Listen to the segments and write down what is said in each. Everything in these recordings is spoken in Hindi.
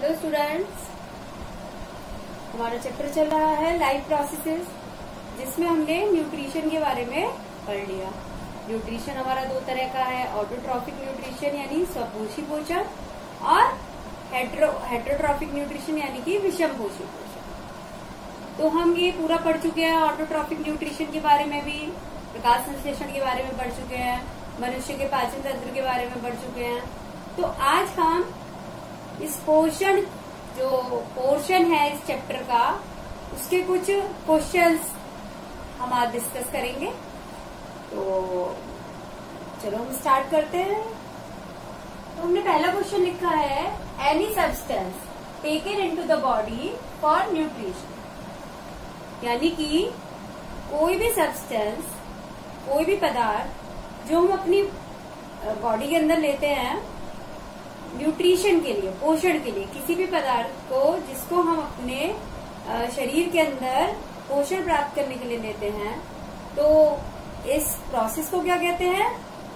हेलो स्टूडेंट्स हमारा चैप्टर चल रहा है लाइफ प्रोसेसेस जिसमें हमने न्यूट्रिशन के बारे में पढ़ लिया। न्यूट्रिशन हमारा दो तरह का है ऑटोट्रॉफिक न्यूट्रिशन यानी स्वपोषी पोषण और हेट्रो हेट्रोट्रॉफिक न्यूट्रिशन यानी कि विषम पोषी पोषण। तो हम ये पूरा पढ़ चुके हैं ऑटोट्रॉफिक न्यूट्रिशन के बारे में भी, प्रकाश संश्लेषण के बारे में पढ़ चुके हैं, मनुष्य के पाचन तंत्र के बारे में पढ़ चुके हैं। तो आज हम इस पोर्शन जो पोर्शन है इस चैप्टर का, उसके कुछ क्वेश्चंस हम आज डिस्कस करेंगे। तो चलो हम स्टार्ट करते हैं। तो हमने पहला क्वेश्चन लिखा है any substance taken into the body for nutrition यानी कि कोई भी सब्सटेंस कोई भी पदार्थ जो हम अपनी बॉडी के अंदर लेते हैं न्यूट्रिशन के लिए, पोषण के लिए, किसी भी पदार्थ को जिसको हम अपने शरीर के अंदर पोषण प्राप्त करने के लिए लेते हैं तो इस प्रोसेस को क्या कहते हैं?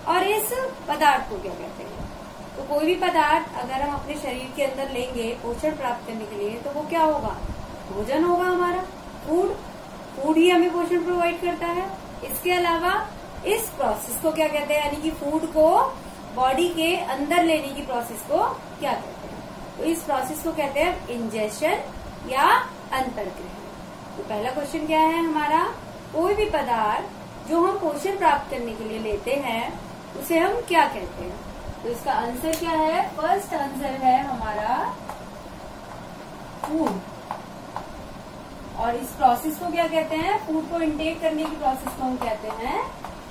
और इस पदार्थ को क्या कहते हैं? तो कोई भी पदार्थ अगर हम अपने शरीर के अंदर लेंगे पोषण प्राप्त करने के लिए तो वो क्या होगा? भोजन होगा हमारा। फ़ूड फ़ूड ही हमें पोषण प्रोवाइड करता है। इसके अलावा इस प्रोसेस को क्या कहते हैं? यानी कि फ़ूड को बॉडी के अंदर लेने की प्रोसेस को क्या कहते हैं? तो इस प्रोसेस को कहते हैं इंजेशन या अंतर्ग्रहण। तो पहला क्वेश्चन क्या है हमारा? कोई भी पदार्थ जो हम पोषण प्राप्त करने के लिए लेते हैं, उसे हम क्या कहते हैं? तो इसका आंसर क्या है? फ़र्स्ट आंसर है हमारा फ़ूड और इस प्रोसेस को क्या कहते हैं? फ़ूड को इंटेक करने की प्रोसेस को हम कहते हैं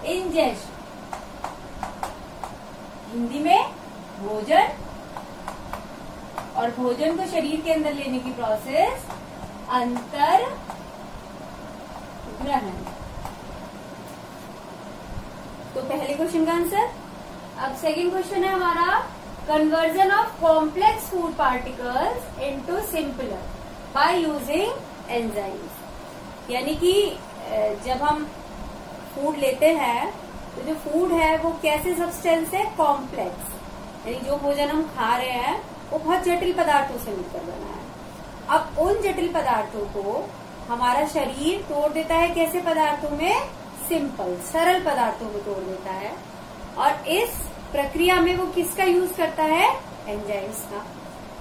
इंजेशन हिंदी में भोजन और भोजन को शरीर के अंदर लेने की प्रोसेस अंतर ग्रहण। तो पहले क्वेश्चन का आंसर अब सेकंड क्वेश्चन है हमारा conversion of complex food particles into simpler by using enzymes यानी कि जब हम फ़ूड लेते हैं तो जो फ़ूड है, वो कैसे सब्सटेंस है? कॉम्प्लेक्स यानी जो भोजन हम खा रहे हैं, वो बहुत जटिल पदार्थों से मिलकर बना है। अब उन जटिल पदार्थों को हमारा शरीर तोड़ देता है कैसे पदार्थों में? सिंपल सरल पदार्थों में तोड़ देता है। और इस प्रक्रिया में वो किसका यूज़ करता है? एंजाइम्स का।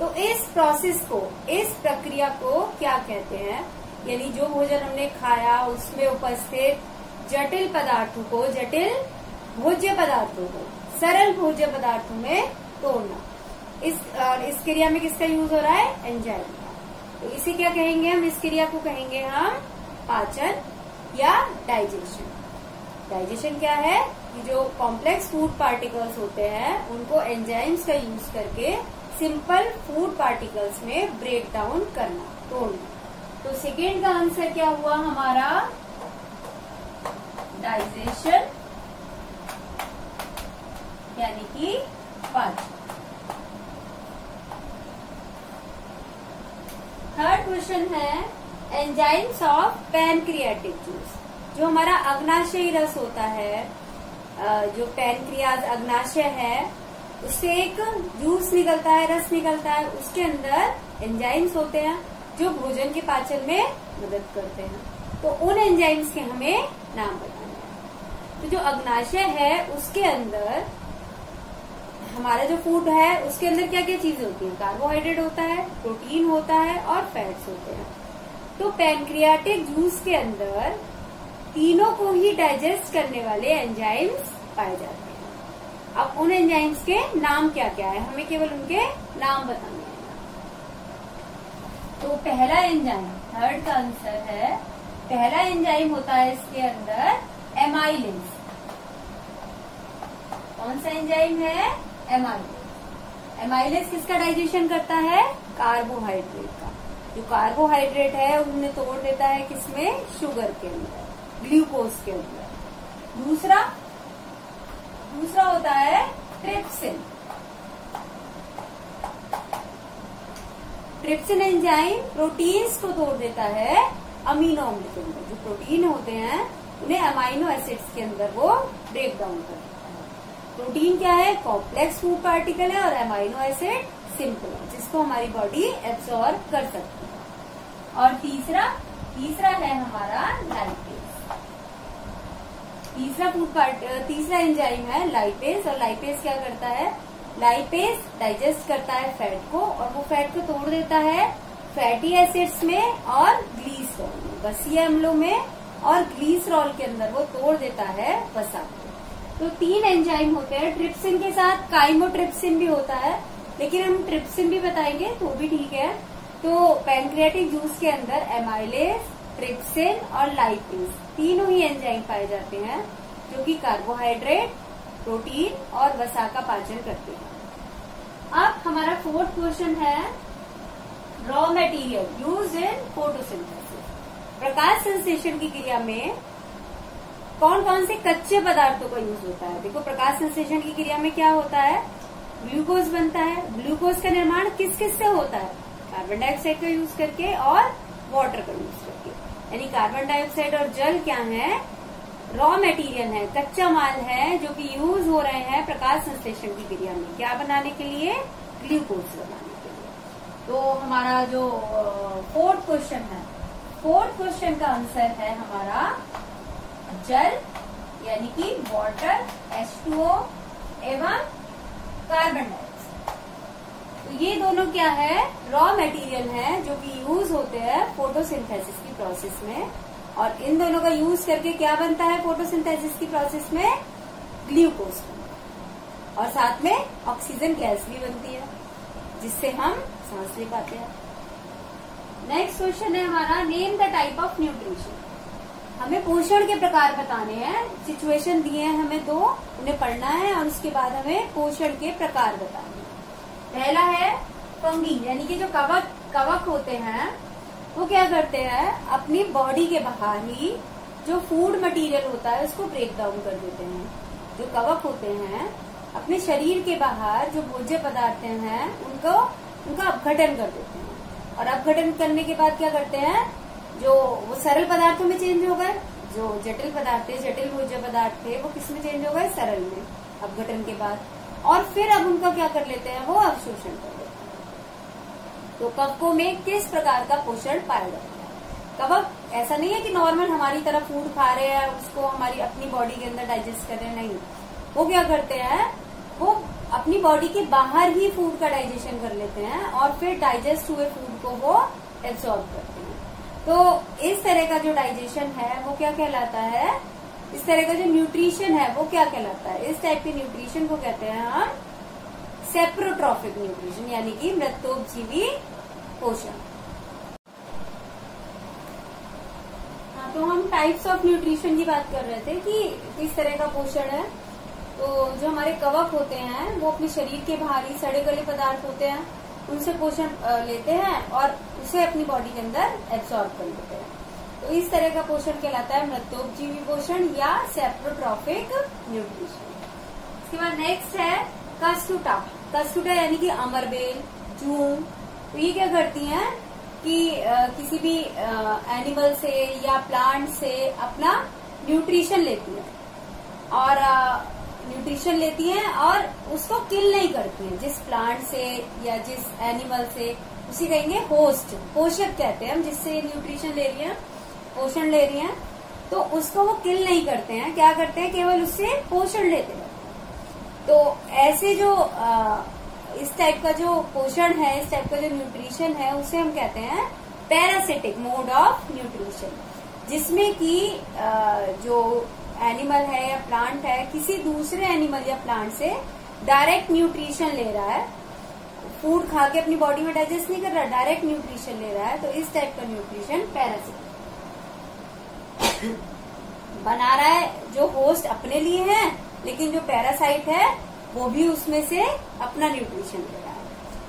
तो इस प्रोसेस को, इस प्रक्रिया को क्या कहते हैं? यानी जो भोजन हमने खाया, उसमें उपस्थित जटिल पदार्थों को, जटिल भोज्य पदार्थों को, सरल भोज्य पदार्थों में तोड़ना। इस और इस क्रिया में किसका यूज़ हो रहा है? एंजाइम का। तो इसे क्या कहेंगे हम? इस क्रिया को कहेंगे हम पाचन या डाइजेशन डाइजेशन क्या है? कि जो कॉम्प्लेक्स फ़ूड पार्टिकल्स होते हैं, उनको एंजाइम्स का यूज़ करके सिंपल फ़ूड पार्टिकल्स में ब्रेक डाउन करना, तोड़ना। तो सेकेंड का आंसर क्या हुआ हमारा? डाइजेशन यानी कि पाचन थर्ड क्वेश्चन है एंजाइम्स ऑफ़ पैनक्रियाटिक जूस जो हमारा अग्नाशय रस होता है जो पैनक्रियाज अग्नाशय है, उससे एक जूस निकलता है, रस निकलता है, उसके अंदर एंजाइम्स होते हैं, जो भोजन के पाचन में मदद करते हैं। तो उन एंजाइम्स के हमें नाम बताना तो जो अग्नाशय है, उसके अंदर हमारा जो फ़ूड है, उसके अंदर क्या क्या चीज़ें होती है? कार्बोहाइड्रेट होता है प्रोटीन होता है और फैट्स होते हैं। तो पैनक्रियाटिक जूस के अंदर तीनों को ही डाइजेस्ट करने वाले एंजाइम्स पाए जाते हैं। अब उन एंजाइम्स के नाम क्या क्या है? हमें केवल उनके नाम बताने हैं। तो पहला एंजाइम थर्ड का आंसर है। पहला एंजाइम होता है इसके अंदर एमाइलिन कौन सा एंजाइम है? एमाइलेज एमाइलेज किसका डाइजेशन करता है? कार्बोहाइड्रेट का. जो कार्बोहाइड्रेट है उन्हें तोड़ देता है किसमें? शुगर के अंदर ग्लूकोज के अंदर. दूसरा दूसरा होता है ट्रिप्सिन ट्रिप्सिन एंजाइम प्रोटीन्स को तोड़ देता है अमीनो अम्ल के अंदर. जो प्रोटीन होते हैं, उन्हें अमाइनो एसिड्स के अंदर वो ब्रेक डाउन करते हैं. प्रोटीन क्या है? कॉम्प्लेक्स फ़ूड पार्टिकल है और एमाइनो एसिड सिंपल है, जिसको हमारी बॉडी एब्सॉर्ब कर सकती है। और तीसरा तीसरा है हमारा लाइपेज तीसरा फ़ूड पार्ट तीसरा एंजाइम है लाइपेज और लाइपेज क्या करता है? लाइपेज डाइजेस्ट करता है फैट को और वो फैट को तोड़ देता है फैटी एसिड्स में और ग्लीसरॉल में, बसीय अम्लों में और ग्लीसरॉल के अंदर वो तोड़ देता है वसा को। तो तीन एंजाइम होते हैं। ट्रिप्सिन के साथ काइमोट्रिप्सिन भी होता है। लेकिन हम ट्रिप्सिन भी बताएँगे तो भी ठीक है। तो पैंक्रियाटिक जूस के अंदर एमाइलेस ट्रिप्सिन और लाइपेज तीनों ही एंजाइम पाए जाते हैं, जो कि कार्बोहाइड्रेट प्रोटीन और वसा का पाचन करते हैं। अब हमारा फोर्थ क्वेश्चन है raw material use in photosynthesis प्रकाश संश्लेषण की क्रिया में कौन कौन से कच्चे पदार्थों का यूज़ होता है? देखो, प्रकाश संश्लेषण की क्रिया में क्या होता है? ग्लूकोज बनता है। ग्लूकोज का निर्माण किस किस से होता है? कार्बन डाइऑक्साइड का यूज़ करके और वाटर का यूज़ करके। यानी कार्बन डाइऑक्साइड और जल क्या है? रॉ मटेरियल है, कच्चा माल है, जो कि यूज़ हो रहे हैं प्रकाश संश्लेषण की क्रिया में। क्या बनाने के लिए? ग्लूकोज बनाने के लिए। तो हमारा जो फोर्थ क्वेश्चन है। फोर्थ क्वेश्चन का आंसर है हमारा जल, यानी कि वाटर H2O एवं कार्बन डाइऑक्साइड तो ये दोनों क्या है? रॉ मटेरियल है, जो कि यूज़ होते हैं फोटोसिंथेसिस की प्रोसेस में. और इन दोनों का यूज़ करके क्या बनता है फोटोसिंथेसिस की प्रोसेस में? ग्लूकोज और साथ में ऑक्सीजन गैस भी बनती है, जिससे हम सांस ले पाते हैं. नेक्स्ट क्वेश्चन है हमारा name the type of nutrition हमें पोषण के प्रकार बताने हैं। सिचुएशन दिए हैं हमें दो, उन्हें पढ़ना है और उसके बाद हमें पोषण के प्रकार बताने पहला है फंगी यानी कि जो कवक कवक होते हैं, वो क्या करते हैं? अपनी बॉडी के बाहर ही जो फ़ूड मटेरियल होता है, उसको ब्रेक डाउन कर देते हैं। जो कवक होते हैं, अपने शरीर के बाहर जो भोज्य पदार्थ हैं, उनको, उनका अपघटन कर देते हैं। और अपघटन करने के बाद क्या करते हैं? सरल पदार्थों में चेंज हो गए? जो जटिल पदार्थ थे जटिल भोज्य पदार्थ थे, वो किसमें चेंज हो गए? सरल में, अपघटन के बाद। और फिर अब उनका क्या कर लेते हैं? वो अवशोषण कर लेते हैं। तो कवकों में किस प्रकार का पोषण पाया जाता है? कवक, ऐसा नहीं है कि नॉर्मल हमारी तरह फ़ूड खा रहे हैं, उसको हमारी अपनी बॉडी के अंदर डाइजेस्ट कर रहे हैं, नहीं। वो क्या करते हैं? वो अपनी बॉडी के बाहर ही फ़ूड का डाइजेशन कर लेते हैं और फिर डाइजेस्ट हुए फ़ूड को वो एब्सॉर्ब करते हैं। तो इस तरह का जो डाइजेशन है, वो क्या कहलाता है? इस तरह का जो न्यूट्रिशन है, वो क्या कहलाता है? इस टाइप के न्यूट्रिशन को कहते हैं हम सेप्रोट्रॉफिक न्यूट्रिशन यानी कि मृत्योपजीवी पोषण। हाँ तो हम टाइप्स ऑफ़ न्यूट्रिशन की बात कर रहे थे कि किस तरह का पोषण है। तो जो हमारे कवक होते हैं, वो अपने शरीर के बाहर सड़े गले पदार्थ होते हैं। उनसे पोषण लेते हैं और उसे अपनी बॉडी के अंदर एब्सॉर्ब कर लेते हैं। तो इस तरह का पोषण कहलाता है मृत्योपजीवी पोषण या सेप्रोट्रॉफिक न्यूट्रिशन इसके बाद नेक्स्ट है कस्टूटा। कस्टूटा यानी कि अमरबेल जूम तो ये क्या करती हैं कि आ, किसी भी आ, एनिमल से या प्लांट से अपना न्यूट्रिशन लेती है। और न्यूट्रिशन लेती हैं और उसको किल नहीं करती हैं। जिस प्लांट से या जिस एनिमल से उसे कहेंगे होस्ट पोषक कहते हैं हम जिससे न्यूट्रिशन ले रही हैं पोषण ले रही हैं तो उसको वो किल नहीं करते हैं। क्या करते हैं? केवल उससे पोषण लेते हैं। तो ऐसे जो आ, इस टाइप का जो पोषण है इस टाइप का जो न्यूट्रिशन है उसे हम कहते हैं पैरासिटिक मोड ऑफ़ न्यूट्रिशन जिसमें कि जो एनिमल है या प्लांट है, किसी दूसरे एनिमल या प्लांट से डायरेक्ट न्यूट्रिशन ले रहा है। फ़ूड खा के अपनी बॉडी में डाइजेस्ट नहीं कर रहा डायरेक्ट न्यूट्रिशन ले रहा है तो इस टाइप का न्यूट्रिशन पैरासिटिक बना रहा है, जो होस्ट अपने लिए है, लेकिन जो पैरासाइट है, वो भी उसमें से अपना न्यूट्रिशन ले रहा है।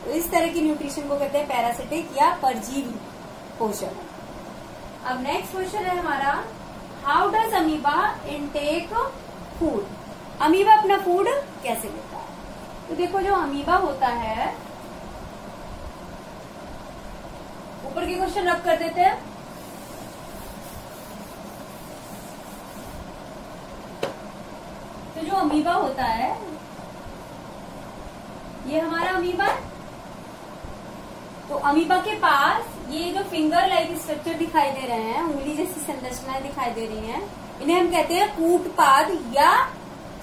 तो इस तरह की न्यूट्रिशन को कहते हैं पैरासिटिक या परजीवी पोषण। अब नेक्स्ट क्वेश्चन है हमारा how does amoeba intake food amoeba अपना फ़ूड कैसे लेता है? तो देखो जो अमीबा होता है, ऊपर के क्वेश्चन रब कर देते हैं। तो जो अमीबा होता है, ये हमारा अमीबा है। तो अमीबा के पास ये जो फिंगर लाइक स्ट्रक्चर दिखाई दे रहे हैं, उंगली जैसी संरचनाएँ दिखाई दे रही हैं, इन्हें हम कहते हैं कूटपाद या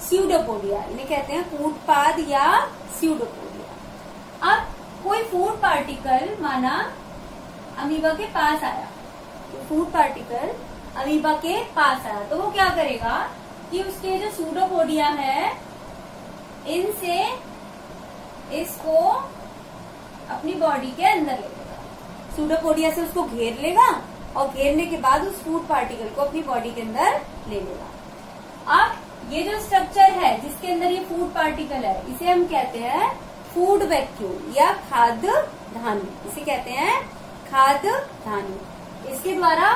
स्यूडोपोडिया इन्हें कहते हैं कूटपाद या स्यूडोपोडिया अब कोई फ़ूड पार्टिकल माना अमीबा के पास आया। तो फ़ूड पार्टिकल अमीबा के पास आया। तो वो क्या करेगा कि उसके जो सूडोपोडिया है, इनसे इसको अपनी बॉडी के अंदर लेगा। सूडोपोडिया से उसको घेर लेगा और घेरने के बाद उस फ़ूड पार्टिकल को अपनी बॉडी के अंदर ले लेगा। अब ये जो स्ट्रक्चर है, जिसके अंदर ये फ़ूड पार्टिकल है, इसे हम कहते हैं फ़ूड वैक्यूम या खाद्य धानु। इसे कहते हैं खाद्य धानु। इसके द्वारा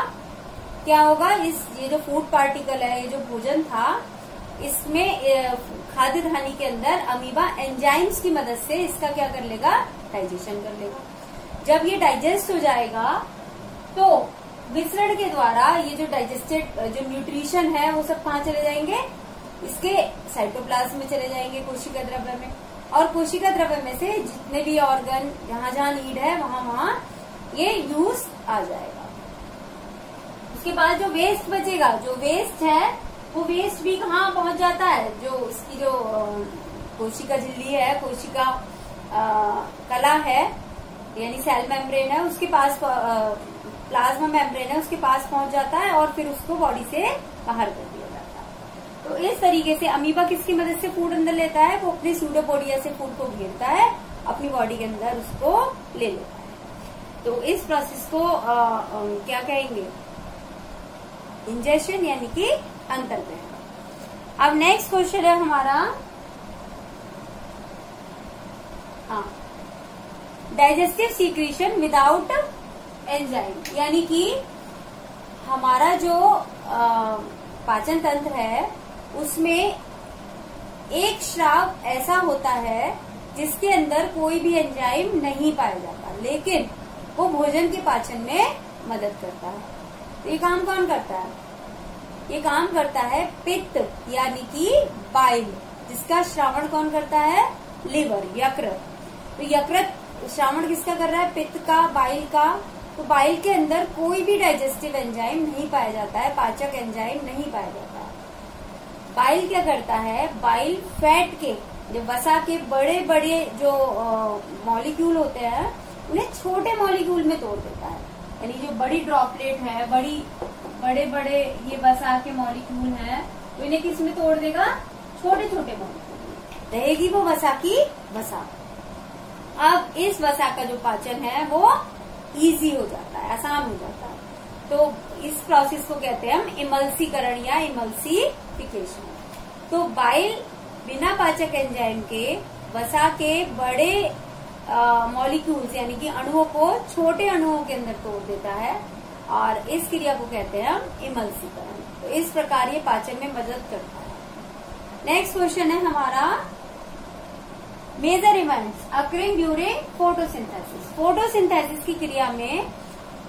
क्या होगा, इस ये जो फ़ूड पार्टिकल है, ये जो भोजन था, इसमें खाद्य धानी के अंदर अमीबा एंजाइम्स की मदद से इसका क्या कर लेगा डाइजेशन कर लेगा। जब ये डाइजेस्ट हो जाएगा तो विसरण के द्वारा ये जो डाइजेस्टेड जो न्यूट्रिशन है, वो सब कहाँ चले जाएँगे? इसके साइटोप्लाज्म में चले जाएँगे कोशिका द्रव्य में। और कोशिका द्रव्य में से जितने भी ऑर्गन जहाँ जहाँ नीड है वहाँ वहाँ ये यूज़ आ जाएगा। उसके बाद जो वेस्ट बचेगा, जो वेस्ट है, वो वेस्ट भी कहाँ पहुँच जाता है? जो उसकी जो कोशिका झिल्ली है, कोशिका कला है यानी सेल मेम्ब्रेन है उसके पास प्लाज्मा मेम्ब्रेन है उसके पास पहुँच जाता है और फिर उसको बॉडी से बाहर कर दिया जाता है। तो इस तरीके से अमीबा किसकी मदद से फ़ूड अंदर लेता है? वो अपने सूडोपोडिया से फ़ूड को घेरता है अपनी बॉडी के अंदर उसको ले लेता है। तो इस प्रोसेस को आ, आ, क्या कहेंगे? इंजेक्शन यानी कि अंतर ग्रहण अब नेक्स्ट क्वेश्चन है हमारा। हाँ। डाइजेस्टिव सीक्रेशन विदाउट एंजाइम यानी कि हमारा जो पाचन तंत्र है, उसमें एक श्राव ऐसा होता है जिसके अंदर कोई भी एंजाइम नहीं पाया जाता, लेकिन वो भोजन के पाचन में मदद करता है। तो ये काम कौन करता है? ये काम करता है पित्त, यानी कि बाइल जिसका श्रावण कौन करता है? लिवर यकृत। तो यकृत श्रावण किसका कर रहा है? पित्त का, बाइल का। तो बाइल के अंदर कोई भी डाइजेस्टिव एंजाइम नहीं पाया जाता है, पाचक एंजाइम नहीं पाया जाता बाइल क्या करता है? बाइल फैट के जो वसा के बड़े बड़े जो मॉलिक्यूल होते हैं, उन्हें छोटे मॉलिक्यूल में तोड़ देता है। यानी जो बड़ी ड्रॉपलेट है, बड़ी बड़े बड़े ये वसा के मॉलिक्यूल है तो इन्हें किसमें तोड़ देगा? छोटे छोटे मॉलिक्यूल रहेगी वो वसा की वसा। अब इस वसा का जो पाचन है, वो इजी हो जाता है, आसान हो जाता है। तो इस प्रोसेस को कहते हैं हम इमल्सीकरण या इमल्सीफिकेशन तो बाइल बिना पाचक एंजाइम के वसा के बड़े मॉलिक्यूल्स यानी कि अणुओं को, छोटे अणुओं के अंदर तोड़ देता है और इस क्रिया को कहते हैं हम इमल्सीकरण तो इस प्रकार ये पाचन में मदद करता है। नेक्स्ट क्वेश्चन है हमारा major events occurring during photosynthesis photosynthesis की क्रिया में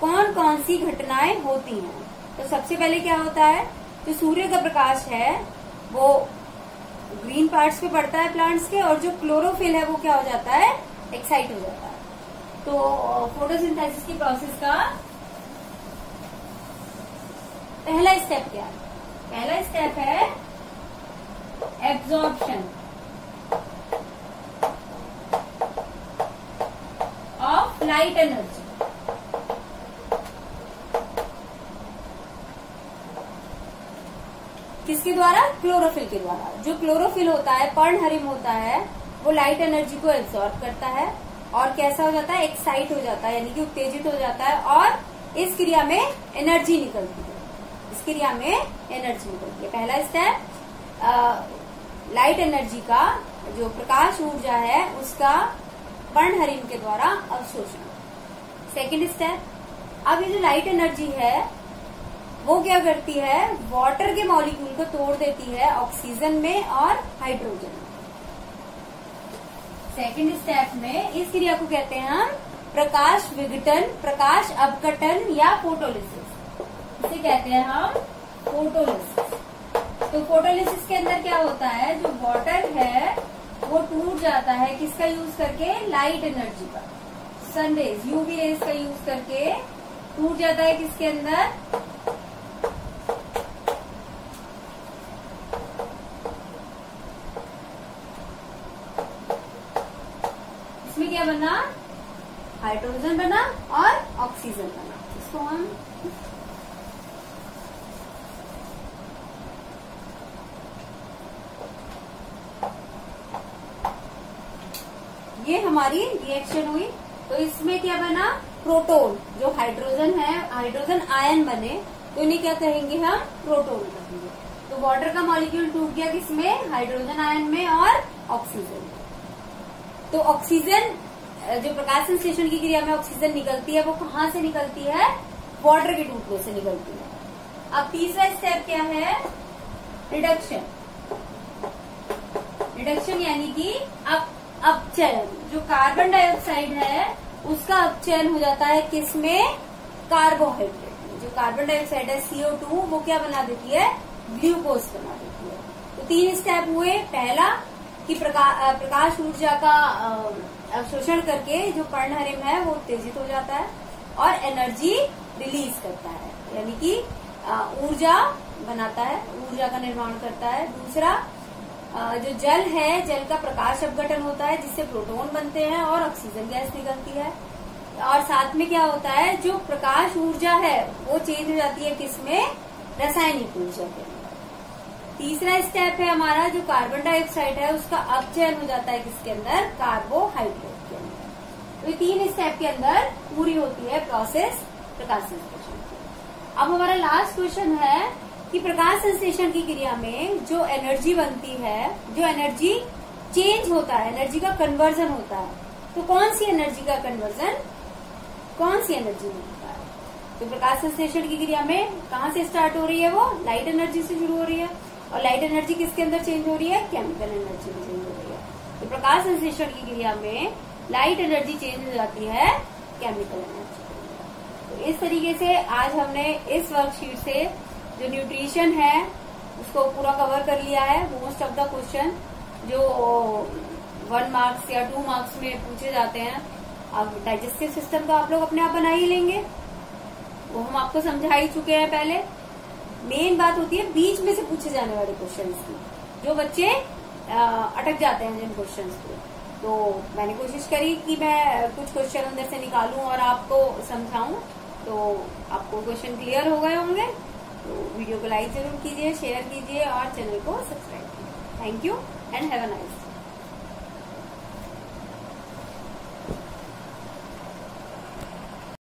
कौन कौन सी घटनाएँ होती हैं? तो सबसे पहले क्या होता है? जो सूर्य का प्रकाश है, वो ग्रीन पार्ट्स पे पड़ता है प्लांट्स के और जो क्लोरोफिल है, वो क्या हो जाता है? एक्साइट हो जाता है. तो फोटोसिंथेसिस की प्रोसेस का पहला स्टेप क्या है? पहला स्टेप है एब्जॉर्प्शन ऑफ़ लाइट एनर्जी। किसके द्वारा? क्लोरोफिल के द्वारा। जो क्लोरोफिल होता है पर्णहरिम होता है, वो लाइट एनर्जी को एब्जॉर्ब करता है और कैसा हो जाता है? एक्साइट हो जाता है, यानी कि उत्तेजित हो जाता है और इस क्रिया में एनर्जी निकलती है। इस क्रिया में एनर्जी निकलती है। पहला स्टेप लाइट एनर्जी का जो प्रकाश ऊर्जा है, उसका पर्णहरिम के द्वारा अवशोषण। सेकेंड स्टेप अब ये जो लाइट एनर्जी है, वो क्या करती है? वाटर के मॉलिक्यूल को तोड़ देती है ऑक्सीजन में और हाइड्रोजन में। सेकेंड स्टेप में इस क्रिया को कहते हैं हम प्रकाश विघटन, प्रकाश अपकटन या फोटोलिसिस इसे कहते हैं हम फोटोलिसिस तो फोटोलिसिस के अंदर क्या होता है? जो वाटर है वो टूट जाता है किसका यूज़ करके? लाइट एनर्जी का। सन रेज यूवी रेज का यूज़ करके टूट जाता है किसके अंदर? इसमें क्या बना? हाइड्रोजन बना और ऑक्सीजन बना। इसको हम ये हमारी रिएक्शन हुई। तो इसमें क्या बना? प्रोटोन जो हाइड्रोजन है हाइड्रोजन आयन बने। तो इन्हें क्या कहेंगे हम? प्रोटोन कहेंगे। तो वाटर का मॉलिक्यूल टूट गया किसमें? हाइड्रोजन आयन में और ऑक्सीजन तो ऑक्सीजन जो प्रकाश संश्लेषण की क्रिया में ऑक्सीजन निकलती है, वो कहाँ से निकलती है? वाटर के टूटने से निकलती है। अब तीसरा स्टेप क्या है? रिडक्शन रिडक्शन यानी कि अब अपचयन जो कार्बन डाइऑक्साइड है उसका अपचयन हो जाता है किसमें? कार्बोहाइड्रेट में। जो कार्बन डाइऑक्साइड है सीओ टू वो क्या बना देती है? ग्लूकोज बना देती है। तो तीन स्टेप हुए। पहला कि प्रका, प्रकाश ऊर्जा का अवशोषण करके जो पर्णहरिम है वो उत्तेजित हो जाता है और एनर्जी रिलीज़ करता है। यानी कि ऊर्जा बनाता है ऊर्जा का निर्माण करता है। दूसरा जो जल है, जल का प्रकाश अपघटन होता है, जिससे प्रोटॉन बनते हैं और ऑक्सीजन गैस निकलती है। और साथ में क्या होता है, जो प्रकाश ऊर्जा है, वो चेंज हो जाती है किसमें? रासायनिक ऊर्जा के तीसरा स्टेप है हमारा, जो कार्बन डाइऑक्साइड है, उसका अपचयन हो जाता है किसके अंदर? कार्बोहाइड्रेट के अंदर। तो ये तीन स्टेप के अंदर पूरी होती है प्रोसेस प्रकाश अब हमारा लास्ट क्वेश्चन है कि प्रकाश संश्लेषण की क्रिया में जो एनर्जी बनती है, जो एनर्जी चेंज होता है एनर्जी का कन्वर्जन होता है तो कौन सी एनर्जी का कन्वर्जन कौन सी एनर्जी में होता है? तो प्रकाश संश्लेषण की क्रिया में कहाँ से स्टार्ट हो रही है वो? लाइट एनर्जी से शुरू हो रही है। और लाइट एनर्जी किसके अंदर चेंज हो रही है? केमिकल एनर्जी में चेंज हो रही है। तो प्रकाश संश्लेषण की क्रिया में लाइट एनर्जी चेंज हो जाती है केमिकल एनर्जी तो इस तरीके से आज हमने इस वर्कशीट से जो न्यूट्रिशन है, उसको पूरा कवर कर लिया है मोस्ट ऑफ़ द क्वेश्चन जो वन मार्क्स या टू मार्क्स में पूछे जाते हैं, अब डाइजेस्टिव सिस्टम तो आप लोग अपने आप बना ही लेंगे। वो हम आपको समझा ही चुके हैं पहले। मेन बात होती है बीच में से पूछे जाने वाले क्वेश्चन की, जो बच्चे अटक जाते हैं जिन क्वेश्चन को। तो मैंने कोशिश करी कि मैं कुछ क्वेश्चन अंदर से निकालूं और आपको समझाऊं तो आपको क्वेश्चन क्लियर हो गए होंगे। तो वीडियो को लाइक ज़रूर कीजिए शेयर कीजिए और चैनल को सब्सक्राइब कीजिए। Thank you and have a nice